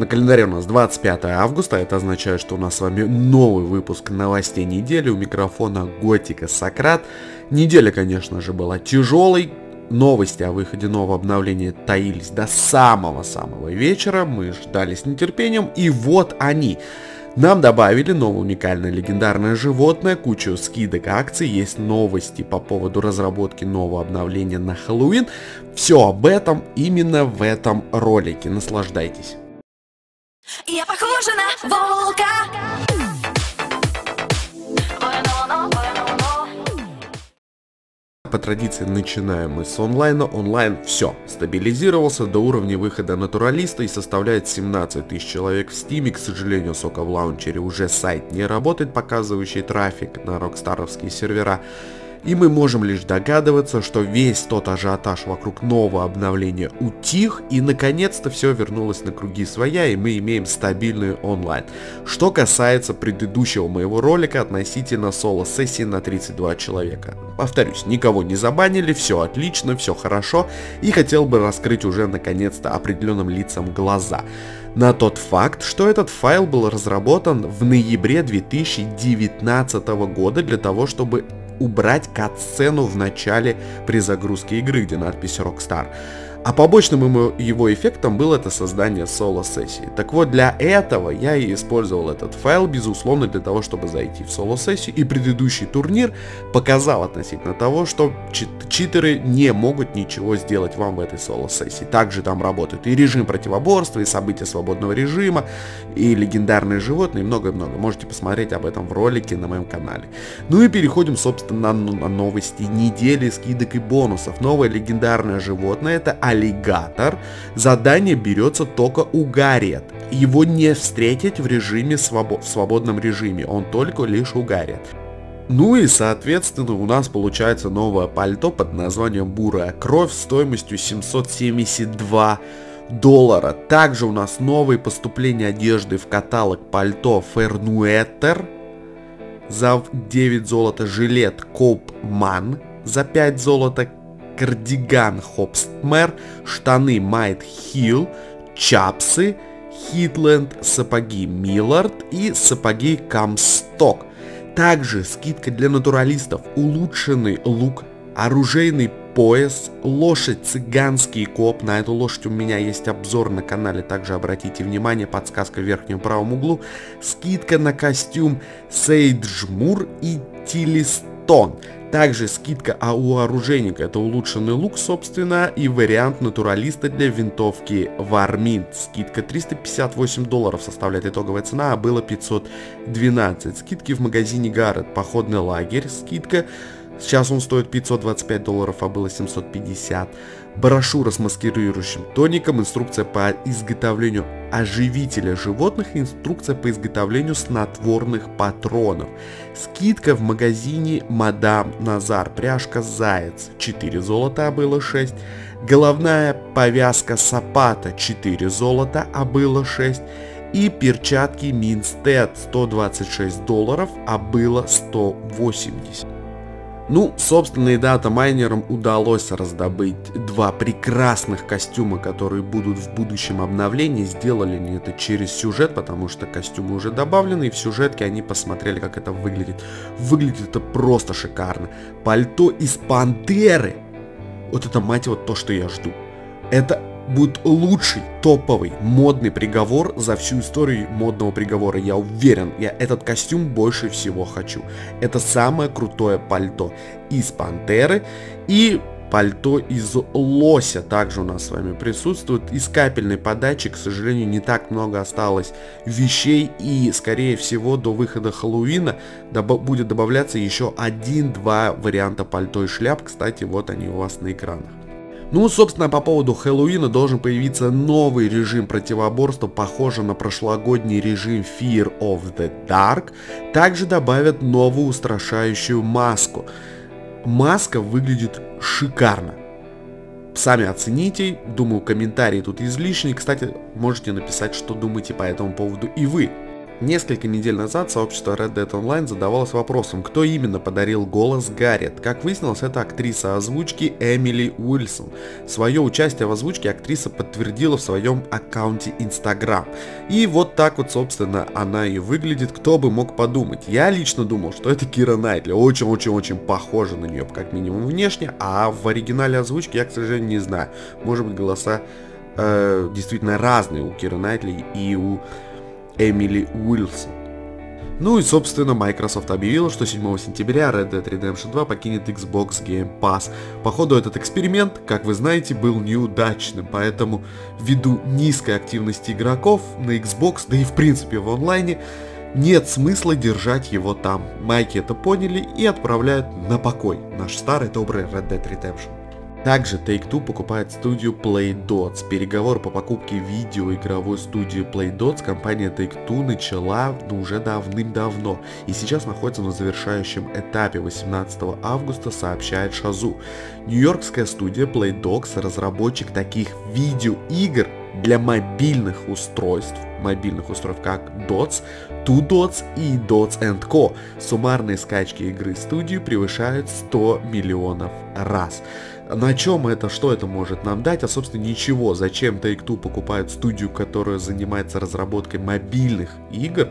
На календаре у нас 25 августа, это означает, что у нас с вами новый выпуск новостей недели. У микрофона Готика Сократ. Неделя, конечно же, была тяжелой. Новости о выходе нового обновления таились до самого-самого вечера. Мы ждали с нетерпением, и вот они. Нам добавили новое уникальное легендарное животное, кучу скидок акций, есть новости по поводу разработки нового обновления на Хэллоуин. Все об этом именно в этом ролике. Наслаждайтесь. Я похожа на волка. По традиции начинаем мы с онлайна. Онлайн все, стабилизировался до уровня выхода натуралиста и составляет 17 тысяч человек в Steam е. К сожалению, сока в лаунчере уже сайт не работает, показывающий трафик на Rockstar овские сервера. И мы можем лишь догадываться, что весь тот ажиотаж вокруг нового обновления утих, и наконец-то все вернулось на круги своя, и мы имеем стабильный онлайн. Что касается предыдущего моего ролика относительно соло-сессии на 32 человека. Повторюсь, никого не забанили, все отлично, все хорошо, и хотел бы раскрыть уже наконец-то определенным лицам глаза на тот факт, что этот файл был разработан в ноябре 2019 года для того, чтобы убрать кат-сцену в начале при загрузке игры, где надпись Rockstar. А побочным его эффектом было это создание соло-сессии. Так вот, для этого я и использовал этот файл, безусловно, для того, чтобы зайти в соло-сессию. И предыдущий турнир показал относительно того, что чит читеры не могут ничего сделать вам в этой соло-сессии. Также там работает и режим противоборства, и события свободного режима, и легендарные животные, и много-много. Можете посмотреть об этом в ролике на моем канале. Ну и переходим, собственно, на новости недели, скидок и бонусов. Новое легендарное животное это аллигатор, задание берется только у Гарриет. Его не встретить в режиме свобо в свободном режиме, он только лишь у Гарриет. Ну и соответственно у нас получается новое пальто под названием Бурая Кровь стоимостью 772 доллара. Также у нас новые поступления одежды в каталог пальто Фернуэтер за 9 золота, жилет Коупман за 5 золота, кардиган Хопстмер, штаны Майт Хилл, чапсы, Хитленд, сапоги Миллард и сапоги Камсток. Также скидка для натуралистов, улучшенный лук, оружейный пояс, лошадь цыганский коп. На эту лошадь у меня есть обзор на канале, также обратите внимание, подсказка в верхнем правом углу. Скидка на костюм Сейджмур и Тилистон. Также скидка а у оружейника, это улучшенный лук, собственно, и вариант натуралиста для винтовки Варминт. Скидка 358 долларов составляет итоговая цена, а было 512. Скидки в магазине Гаррет, походный лагерь, скидка Сейчас он стоит 525 долларов, а было 750. Брошюра с маскирующим тоником, инструкция по изготовлению оживителя животных и инструкция по изготовлению снотворных патронов. Скидка в магазине Мадам Назар, пряжка Заяц, 4 золота, а было 6. Головная повязка Сапата, 4 золота, а было 6 и перчатки Минстед 126 долларов, а было 180. Ну, собственно, и дата-майнерам удалось раздобыть два прекрасных костюма, которые будут в будущем обновлении. Сделали они это через сюжет, потому что костюмы уже добавлены, и в сюжетке они посмотрели, как это выглядит. Выглядит это просто шикарно. Пальто из пантеры. Вот это, мать его, то, что я жду. Это будет лучший, топовый, модный приговор за всю историю модного приговора. Я уверен, я этот костюм больше всего хочу. Это самое крутое пальто из Пантеры и пальто из лося также у нас с вами присутствует. Из капельной подачи, к сожалению, не так много осталось вещей и, скорее всего, до выхода Хэллоуина доб будет добавляться еще один-два варианта пальто и шляп. Кстати, вот они у вас на экранах. Ну, собственно, по поводу Хэллоуина должен появиться новый режим противоборства, похожий на прошлогодний режим Fear of the Dark. Также добавят новую устрашающую маску. Маска выглядит шикарно. Сами оцените, думаю, комментарии тут излишни. Кстати, можете написать, что думаете по этому поводу и вы. Несколько недель назад сообщество Red Dead Online задавалось вопросом, кто именно подарил голос Гарриет. Как выяснилось, это актриса озвучки Эмили Уилсон. Свое участие в озвучке актриса подтвердила в своем аккаунте Instagram. И вот так вот, собственно, она и выглядит, кто бы мог подумать. Я лично думал, что это Кира Найтли, очень-очень-очень похожа на нее, как минимум внешне, а в оригинале озвучки я, к сожалению, не знаю. Может быть, голоса э, действительно разные у Кира Найтли и у Эмили Уилсон. Ну и, собственно, Microsoft объявила, что 7 сентября Red Dead Redemption 2 покинет Xbox Game Pass. Походу, этот эксперимент, как вы знаете, был неудачным, поэтому ввиду низкой активности игроков на Xbox, да и в принципе в онлайне, нет смысла держать его там. Майки это поняли и отправляют на покой наш старый добрый Red Dead Redemption. Также Take-Two покупает студию PlayDots. Переговор по покупке видеоигровой студии PlayDots компания Take-Two начала ну, уже давным-давно и сейчас находится на завершающем этапе 18 августа, сообщает Шазу. Нью-Йоркская студия PlayDots, разработчик таких видеоигр для мобильных устройств, мобильных устройств как DOTS, Two Dots и Dots Co. Суммарные скачки игры студии превышают 100 миллионов раз. На чем это, что это может нам дать? А собственно ничего. Зачем Take-Two покупает студию, которая занимается разработкой мобильных игр?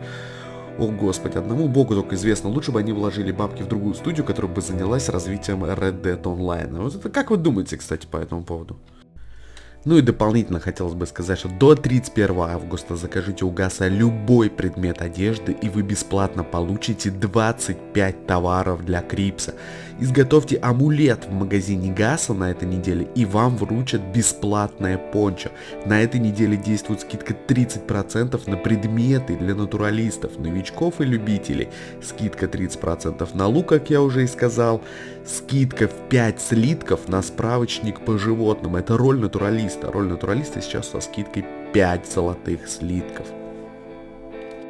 О господи, одному богу только известно, лучше бы они вложили бабки в другую студию, которая бы занялась развитием Red Dead Online. Вот это как вы думаете, кстати, по этому поводу? Ну и дополнительно хотелось бы сказать, что до 31 августа закажите у Гаса любой предмет одежды и вы бесплатно получите 25 товаров для Крипса. Изготовьте амулет в магазине Гаса на этой неделе и вам вручат бесплатное пончо. На этой неделе действует скидка 30% на предметы для натуралистов, новичков и любителей. Скидка 30% на лук, как я уже и сказал. Скидка в 5 слитков на справочник по животным. Это роль натуралиста. Роль натуралиста сейчас со скидкой 5 золотых слитков.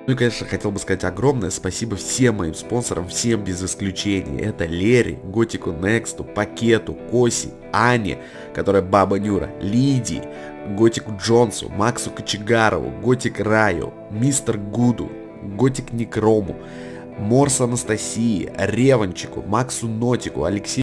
Ну и, конечно, хотел бы сказать огромное спасибо всем моим спонсорам, всем без исключения. Это Лере, Готику Нексту, Пакету, Коси, Ане, которая Баба Нюра, Лидии, Готику Джонсу, Максу Кочегарову, Готик Раю, Мистер Гуду, Готик Никрому, Морс Анастасии, Реванчику, Максу Нотику, Алексею